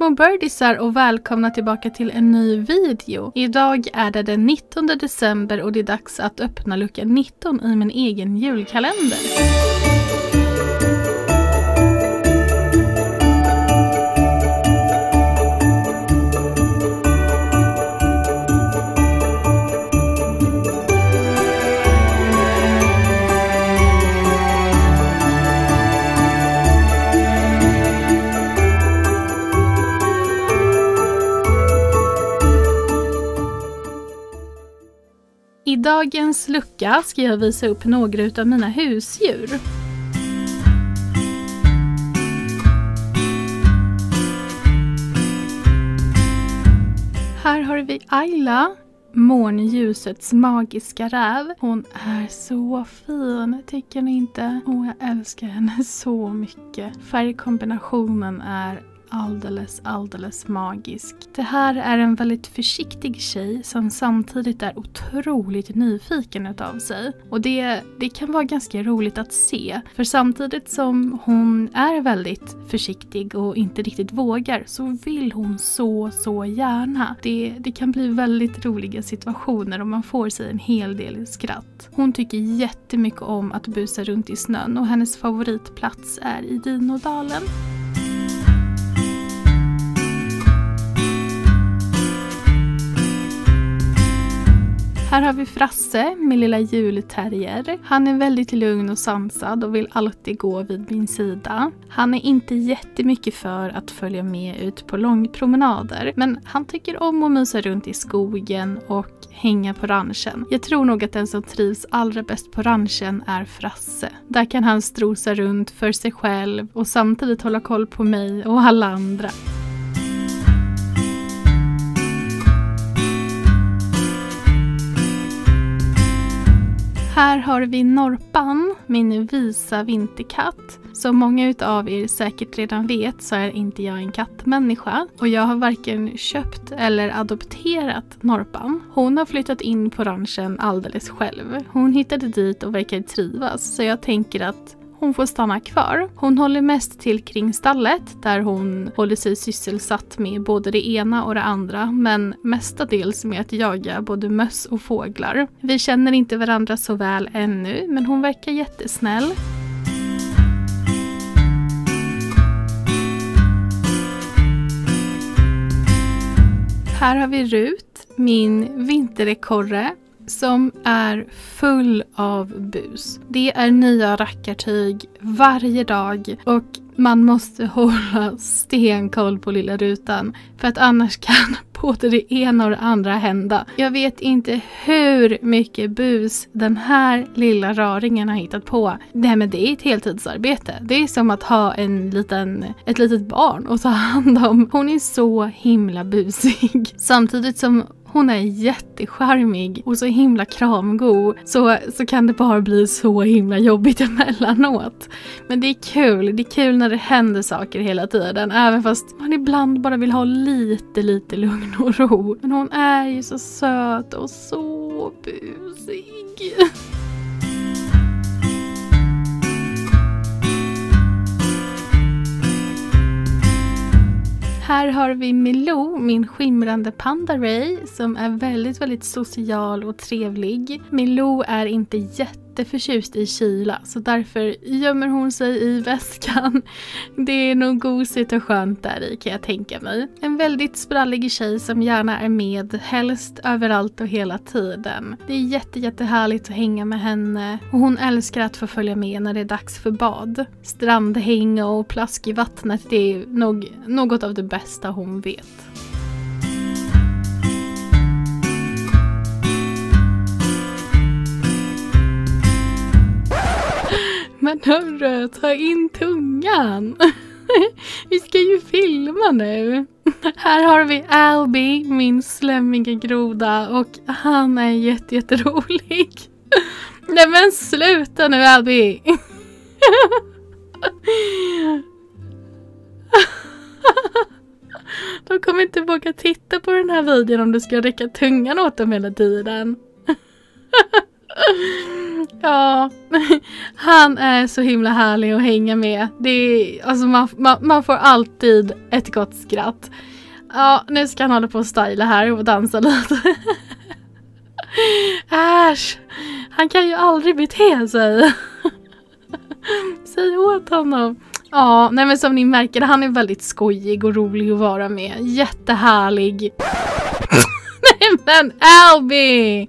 små birdisar och välkomna tillbaka till en ny video. Idag är det den 19 december och det är dags att öppna lucka 19 i min egen julkalender. Dagens lucka ska jag visa upp några av mina husdjur. Här har vi Ayla, månljusets magiska räv. Hon är så fin, tycker ni inte? Och jag älskar henne så mycket. Färgkombinationen är alldeles, alldeles magisk. Det här är en väldigt försiktig tjej som samtidigt är otroligt nyfiken utav sig. Och det, det kan vara ganska roligt att se. För samtidigt som hon är väldigt försiktig och inte riktigt vågar så vill hon så, så gärna. Det, det kan bli väldigt roliga situationer och man får sig en hel del skratt. Hon tycker jättemycket om att busa runt i snön och hennes favoritplats är i Dinodalen. Här har vi Frasse, min lilla julterrier. Han är väldigt lugn och sansad och vill alltid gå vid min sida. Han är inte jättemycket för att följa med ut på långpromenader, men han tycker om att mysa runt i skogen och hänga på ranchen. Jag tror nog att den som trivs allra bäst på ranchen är Frasse. Där kan han strosa runt för sig själv och samtidigt hålla koll på mig och alla andra. Här har vi Norpan, min visa vinterkatt. Som många utav er säkert redan vet så är inte jag en kattmänniska och jag har varken köpt eller adopterat Norpan. Hon har flyttat in på ranchen alldeles själv. Hon hittade dit och verkar trivas så jag tänker att hon får stanna kvar. Hon håller mest till kring stallet där hon håller sig sysselsatt med både det ena och det andra men mestadels med att jaga både möss och fåglar. Vi känner inte varandra så väl ännu men hon verkar jättesnäll. Här har vi Rut, min vinterekorre som är full av bus. Det är nya rackartyg varje dag och man måste hålla stenkoll på lilla rutan för att annars kan både det ena och det andra hända. Jag vet inte hur mycket bus den här lilla raringen har hittat på. Nej men det är ett heltidsarbete. Det är som att ha en liten, ett litet barn och ta hand om. Hon är så himla busig. Samtidigt som hon är jättecharmig och så himla kramgo så, så kan det bara bli så himla jobbigt emellanåt. Men det är kul, det är kul när det händer saker hela tiden även fast man ibland bara vill ha lite, lite lugn och ro. Men hon är ju så söt och så busig. Här har vi Milou, min skimrande panda Ray, som är väldigt, väldigt social och trevlig. Milou är inte jätte jätteförtjust i kyla så därför gömmer hon sig i väskan. Det är nog gosigt och skönt där i kan jag tänka mig. En väldigt sprallig tjej som gärna är med, helst överallt och hela tiden. Det är jätte, jättehärligt att hänga med henne och hon älskar att få följa med när det är dags för bad. Strandhäng och plask i vattnet, det är nog något av det bästa hon vet. Hörru, ta in tungan. vi ska ju filma nu. Här har vi Albi, min slemmiga groda och han är jättejätterolig. Nej men sluta nu Albi. De kommer inte våga titta på den här videon om du ska räcka tungan åt dem hela tiden. Ja, han är så himla härlig att hänga med. Det är, alltså man, man, man får alltid ett gott skratt. Ja, nu ska han hålla på och styla här och dansa lite. Äsch, han kan ju aldrig bete sig. Säg åt honom. Ja, nej men som ni märker, han är väldigt skojig och rolig att vara med. Jättehärlig. nej men Albie!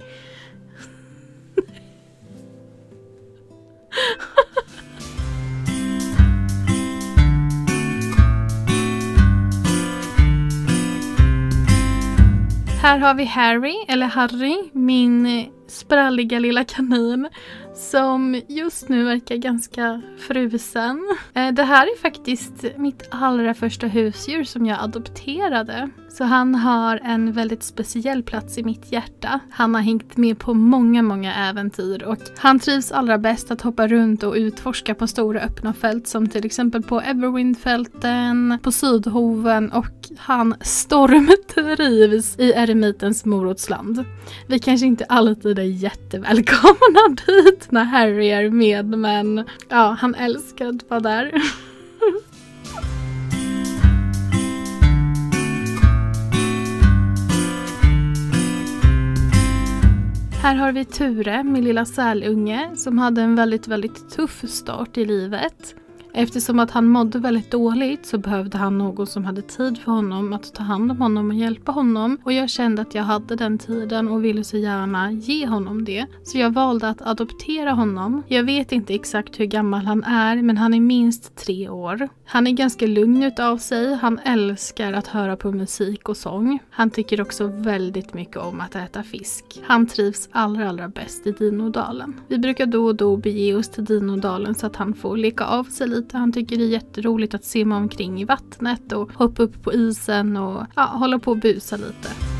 Här har vi Harry, eller Harry, min spralliga lilla kanin som just nu verkar ganska frusen. Eh, det här är faktiskt mitt allra första husdjur som jag adopterade. Så han har en väldigt speciell plats i mitt hjärta. Han har hängt med på många, många äventyr och han trivs allra bäst att hoppa runt och utforska på stora öppna fält som till exempel på Everwindfälten, på Sydhoven och han stormtrivs i eremitens morotsland. Vi kanske inte alltid är jättevälkomna dit när Harry är med men ja, han älskar att vara där. Här har vi Ture, min lilla sälunge, som hade en väldigt, väldigt tuff start i livet. Eftersom att han mådde väldigt dåligt så behövde han någon som hade tid för honom att ta hand om honom och hjälpa honom. Och jag kände att jag hade den tiden och ville så gärna ge honom det. Så jag valde att adoptera honom. Jag vet inte exakt hur gammal han är men han är minst tre år. Han är ganska lugn utav sig. Han älskar att höra på musik och sång. Han tycker också väldigt mycket om att äta fisk. Han trivs allra allra bäst i Dinodalen. Vi brukar då och då bege oss till Dinodalen så att han får leka av sig lite lite. Han tycker det är jätteroligt att simma omkring i vattnet och hoppa upp på isen och ja, hålla på och busa lite.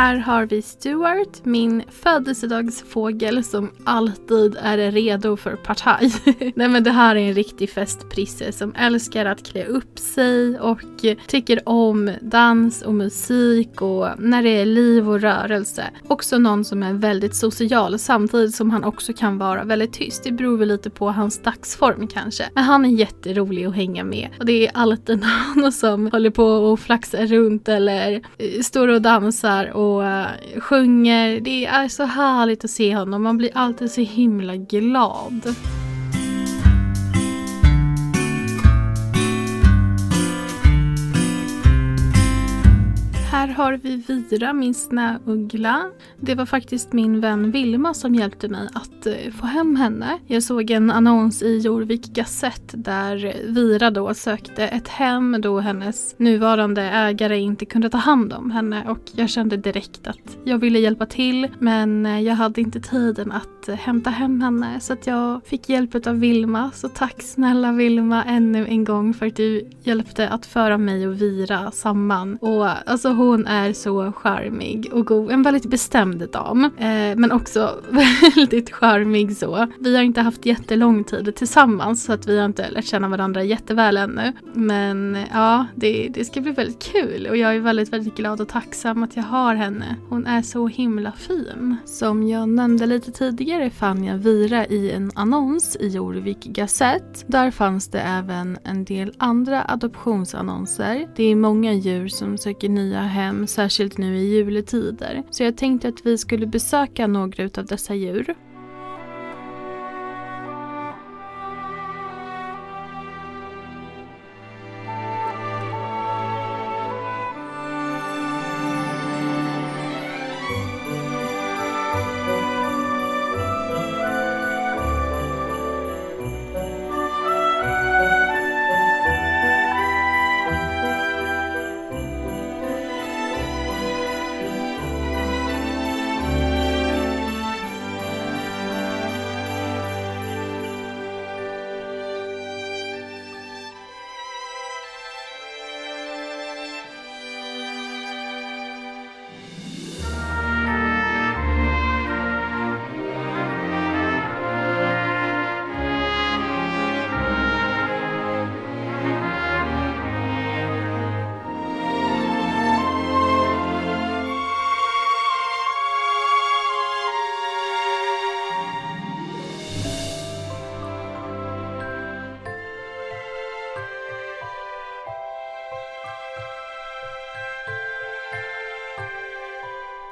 Här har vi Stuart, min födelsedagsfågel som alltid är redo för partaj. Nej men det här är en riktig festprisse som älskar att klä upp sig och tycker om dans och musik och när det är liv och rörelse. Också någon som är väldigt social samtidigt som han också kan vara väldigt tyst. Det beror väl lite på hans dagsform kanske. Men han är jätterolig att hänga med och det är alltid någon som håller på och flaxar runt eller eh, står och dansar och och sjunger. Det är så härligt att se honom. Man blir alltid så himla glad. Här har vi Vira, min snöuggla. Det var faktiskt min vän Vilma som hjälpte mig att eh, få hem henne. Jag såg en annons i Jorvik Gazette där Vira då sökte ett hem då hennes nuvarande ägare inte kunde ta hand om henne och jag kände direkt att jag ville hjälpa till men eh, jag hade inte tiden att eh, hämta hem henne så att jag fick hjälp av Vilma. Så tack snälla Vilma ännu en gång för att du hjälpte att föra mig och Vira samman. Och alltså hon är så charmig och god. En väldigt bestämd dam. Eh, men också väldigt charmig så. Vi har inte haft jättelång tid tillsammans så att vi har inte lärt känna varandra jätteväl ännu. Men ja, det, det ska bli väldigt kul och jag är väldigt, väldigt glad och tacksam att jag har henne. Hon är så himla fin. Som jag nämnde lite tidigare fann jag Vira i en annons i Jorvik Gazette. Där fanns det även en del andra adoptionsannonser. Det är många djur som söker nya hem, särskilt nu i juletider. Så jag tänkte att vi skulle besöka några av dessa djur.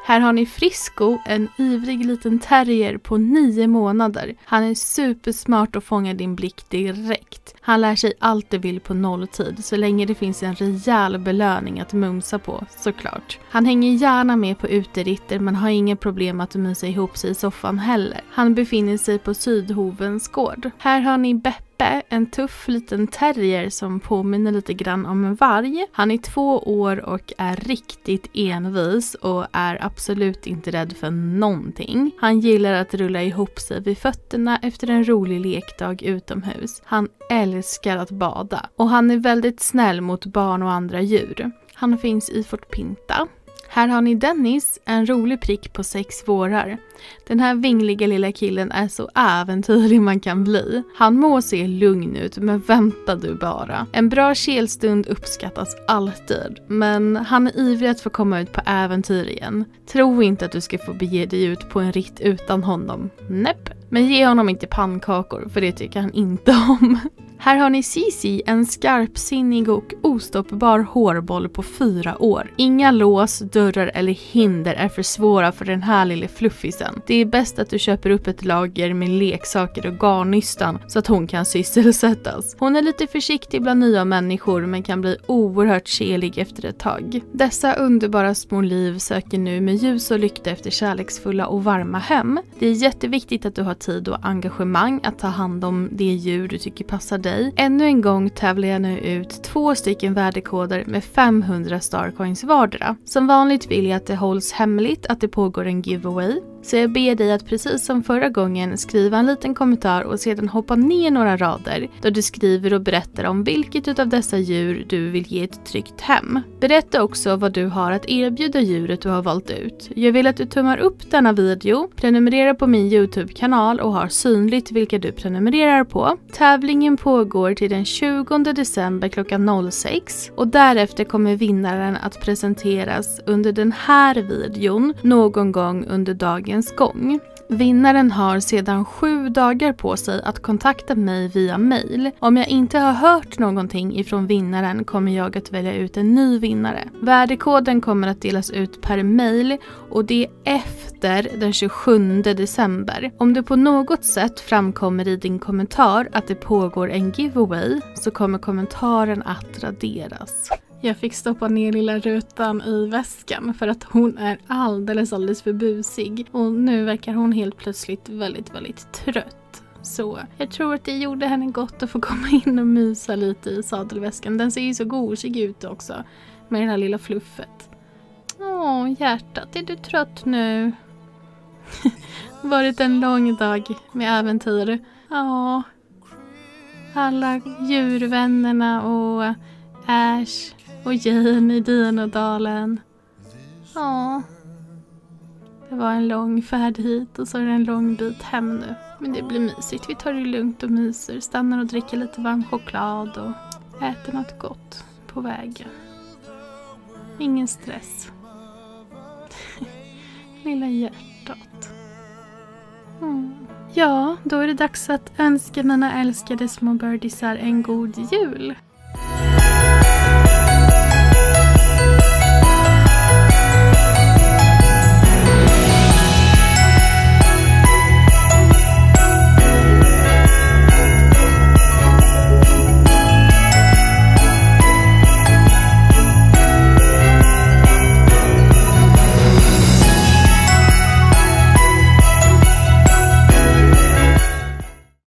Här har ni Frisco, en ivrig liten terrier på nio månader. Han är supersmart och fångar din blick direkt. Han lär sig allt du vill på nolltid så länge det finns en rejäl belöning att mumsa på, såklart. Han hänger gärna med på uteritter men har inga problem att mysa ihop sig i soffan heller. Han befinner sig på Sydhovens gård. Här har ni Beppe Beppe, en tuff liten terrier som påminner lite grann om en varg. Han är två år och är riktigt envis och är absolut inte rädd för någonting. Han gillar att rulla ihop sig vid fötterna efter en rolig lekdag utomhus. Han älskar att bada och han är väldigt snäll mot barn och andra djur. Han finns i Fort Pinta. Här har ni Dennis, en rolig prick på sex vårar. Den här vingliga lilla killen är så äventyrlig man kan bli. Han må se lugn ut, men vänta du bara. En bra kelstund uppskattas alltid, men han är ivrig att få komma ut på äventyr igen. Tro inte att du ska få bege dig ut på en ritt utan honom. Näpp. Men ge honom inte pannkakor, för det tycker han inte om. Här har ni Cici, en skarpsinnig och ostoppbar hårboll på fyra år. Inga lås, dörrar eller hinder är för svåra för den här lille fluffisen. Det är bäst att du köper upp ett lager med leksaker och garnnystan så att hon kan sysselsättas. Hon är lite försiktig bland nya människor men kan bli oerhört kelig efter ett tag. Dessa underbara små liv söker nu med ljus och lykta efter kärleksfulla och varma hem. Det är jätteviktigt att du har tid och engagemang att ta hand om det djur du tycker passar dig dig. Ännu en gång tävlar jag nu ut två stycken värdekoder med 500 starcoins vardera. Som vanligt vill jag att det hålls hemligt att det pågår en giveaway. Så jag ber dig att precis som förra gången skriva en liten kommentar och sedan hoppa ner några rader där du skriver och berättar om vilket utav dessa djur du vill ge ett tryggt hem. Berätta också vad du har att erbjuda djuret du har valt ut. Jag vill att du tummar upp denna video, prenumererar på min Youtube-kanal och har synligt vilka du prenumererar på. Tävlingen pågår till den 20 december klockan 06 och därefter kommer vinnaren att presenteras under den här videon någon gång under dagen tävlingens gång. Vinnaren har sedan sju dagar på sig att kontakta mig via mail. Om jag inte har hört någonting ifrån vinnaren kommer jag att välja ut en ny vinnare. Värdekoden kommer att delas ut per mail och det är efter den 27 december. Om det på något sätt framkommer i din kommentar att det pågår en giveaway så kommer kommentaren att raderas. Jag fick stoppa ner lilla rutan i väskan för att hon är alldeles, alldeles för busig. Och nu verkar hon helt plötsligt väldigt, väldigt trött. Så jag tror att det gjorde henne gott att få komma in och mysa lite i sadelväskan. Den ser ju så gosig ut också. Med det här lilla fluffet. Åh, hjärtat, är du trött nu? Varit en lång dag med äventyr. Ja. Alla djurvännerna och Ash och Jane i Dinodalen. Ja. Det var en lång färd hit och så är det en lång bit hem nu. Men det blir mysigt. Vi tar det lugnt och myser. Stannar och dricker lite varm choklad och äter något gott på vägen. Ingen stress. Lilla hjärtat. Mm. Ja, då är det dags att önska mina älskade små birdisar en god jul.